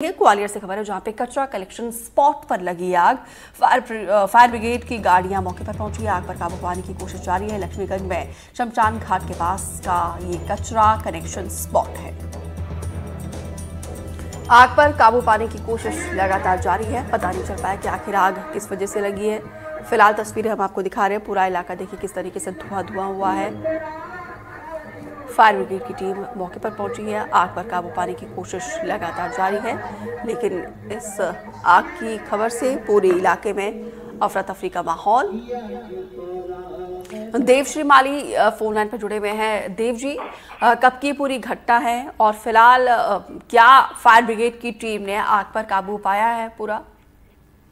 ग्वालियर से खबर है जहाँ पे कचरा कलेक्शन स्पॉट पर लगी आग। फायर फायर ब्रिगेड की गाड़ियाँ मौके पर पहुँची। आग पर काबू पाने की कोशिश जारी है। लक्ष्मीगंज में शमशान घाट के पास का ये कचरा कनेक्शन स्पॉट है। आग पर काबू पाने की कोशिश लगातार जारी है। पता नहीं चल पाया कि आखिर आग किस वजह से लगी है। फ़िलहाल तस्वीरें हम आपको दिखा रहे हैं। पूरा इलाका देखिए किस तरीके से धुआँ धुआँ हुआ है। फायर ब्रिगेड की टीम मौके पर पहुँची है। आग पर काबू पाने की कोशिश लगातार जारी है, लेकिन इस आग की खबर से पूरे इलाके में अफरा तफरी का माहौल। देव श्री माली फ़ोन लाइन पर जुड़े हुए हैं। देव जी कब की पूरी घटना है और फ़िलहाल क्या फायर ब्रिगेड की टीम ने आग पर काबू पाया है पूरा?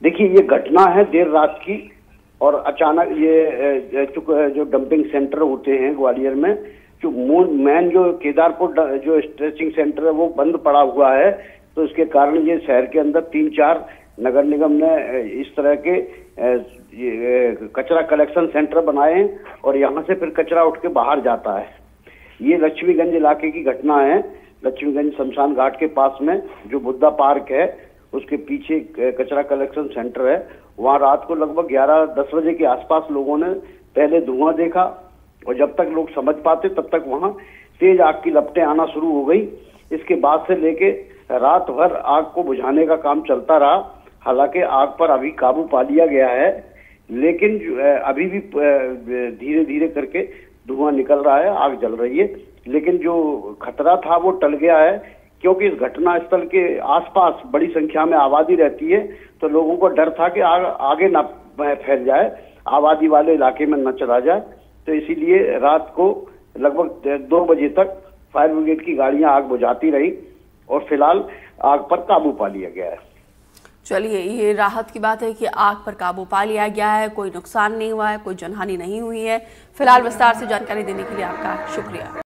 देखिए, ये घटना है देर रात की और अचानक ये जो डंपिंग सेंटर होते हैं ग्वालियर में जो मूल मेन जो केदारपुर जो स्ट्रेचिंग सेंटर है, वो बंद पड़ा हुआ है। तो इसके कारण ये शहर के अंदर तीन चार नगर निगम ने इस तरह के कचरा कलेक्शन सेंटर बनाए हैं और यहाँ से फिर कचरा उठ के बाहर जाता है। ये लक्ष्मीगंज इलाके की घटना है। लक्ष्मीगंज शमशान घाट के पास में जो बुद्धा पार्क है, उसके पीछे कचरा कलेक्शन सेंटर है। वहाँ रात को लगभग ग्यारह दस बजे के आसपास लोगों ने पहले धुआँ देखा और जब तक लोग समझ पाते, तब तक वहाँ तेज आग की लपटें आना शुरू हो गई। इसके बाद से लेके रात भर आग को बुझाने का काम चलता रहा। हालाँकि आग पर अभी काबू पा लिया गया है, लेकिन अभी भी धीरे धीरे करके धुआँ निकल रहा है, आग जल रही है। लेकिन जो खतरा था, वो टल गया है, क्योंकि इस घटना स्थल के आसपास बड़ी संख्या में आबादी रहती है तो लोगों को डर था कि आग, आगे ना फैल जाए, आबादी वाले इलाके में न चला जाए। तो इसीलिए रात को लगभग दो बजे तक फायर ब्रिगेड की गाड़ियाँ आग बुझाती रही और फ़िलहाल आग पर काबू पा लिया गया है। चलिए, ये राहत की बात है कि आग पर काबू पा लिया गया है, कोई नुकसान नहीं हुआ है, कोई जनहानि नहीं हुई है। फ़िलहाल विस्तार से जानकारी देने के लिए आपका शुक्रिया।